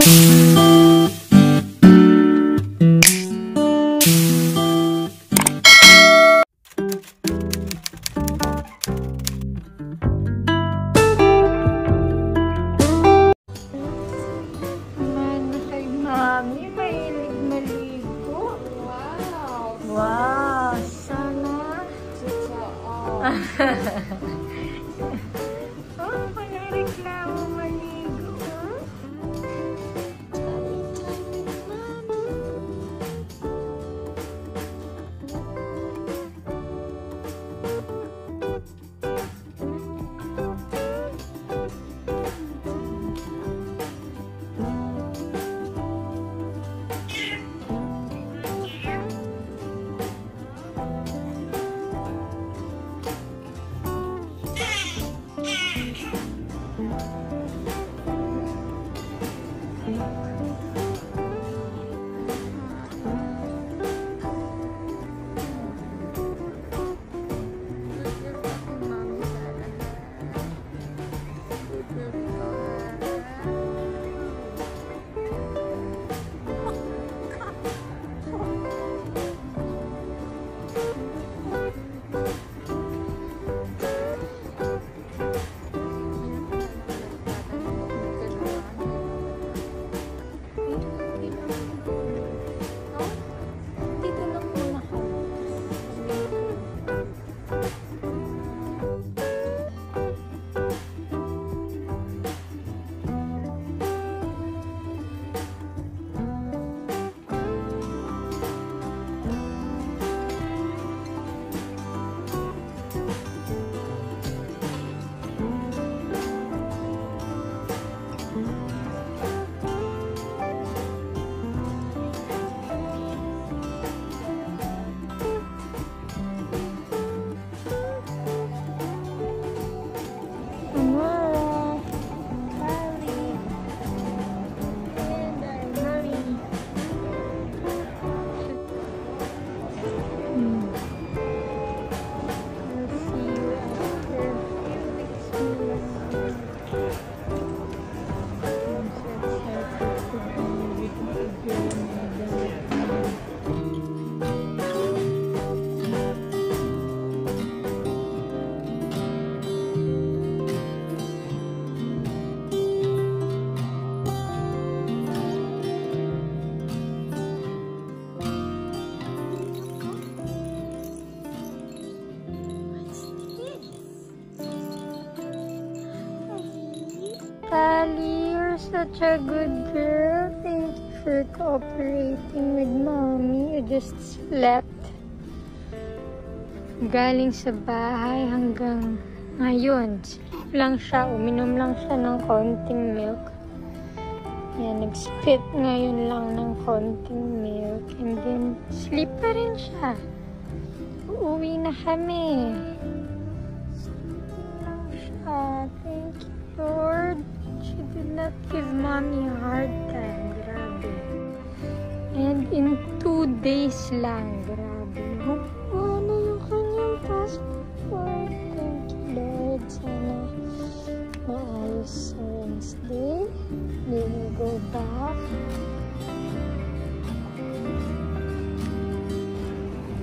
Wow! Wow, sana. Totoo. Tali, you're such a good girl. Thank you for cooperating with mommy. You just slept. Galing sa bahay hanggang ngayon. Sleep lang siya. Uminom lang siya ng konting milk. Yan, nag-spit ngayon lang ng konting milk. And then, sleep pa rin siya. Uuwi na kami. Sleep lang siya. Mommy hard time. Grabe. And in two days lang. Grabe. Nakuha na yung kanyang passport. Thank you, Lord. Sana maayos sa Wednesday. We will go back.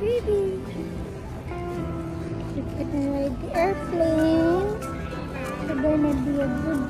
Baby. Can ride airplane. You're gonna be a good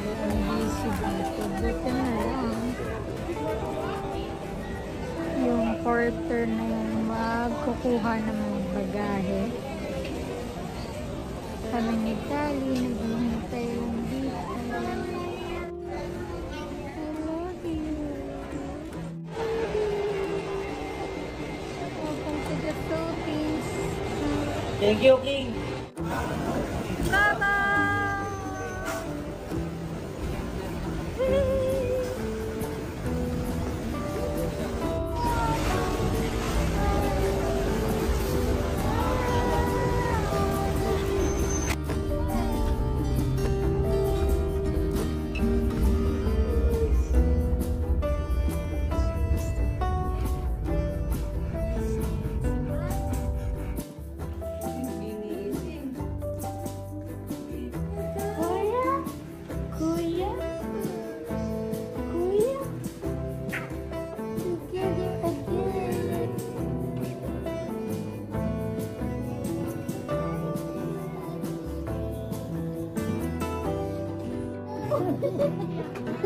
easy dito. Buti na lang. Yung porter na yung magkukuha ng mga bagahe. Kami ni Tali, naghihintay yung dito. Thank you, King.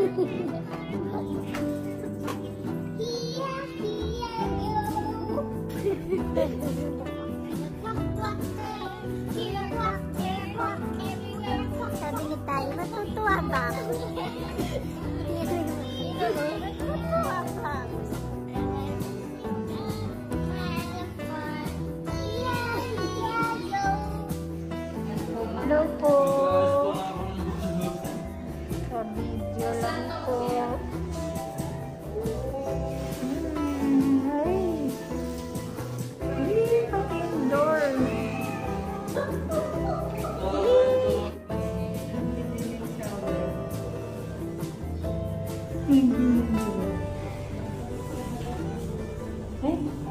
Gracias.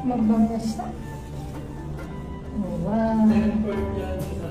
Ay, mabango siya. Oh, wow.